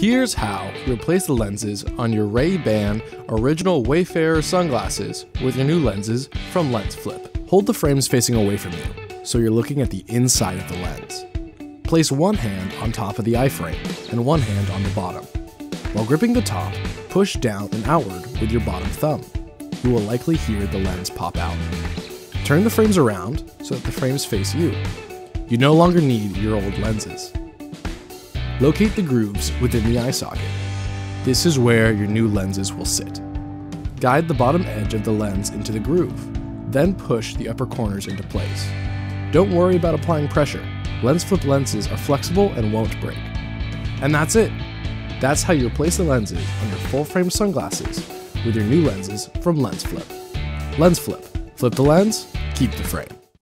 Here's how you replace the lenses on your Ray-Ban Original Wayfarer sunglasses with your new lenses from LenzFlip. Hold the frames facing away from you, so you're looking at the inside of the lens. Place one hand on top of the eye frame and one hand on the bottom. While gripping the top, push down and outward with your bottom thumb. You will likely hear the lens pop out. Turn the frames around so that the frames face you. You no longer need your old lenses. Locate the grooves within the eye socket. This is where your new lenses will sit. Guide the bottom edge of the lens into the groove, then push the upper corners into place. Don't worry about applying pressure. LenzFlip lenses are flexible and won't break. And that's it. That's how you replace the lenses on your full frame sunglasses with your new lenses from LenzFlip. Lens Flip. Flip the lens, keep the frame.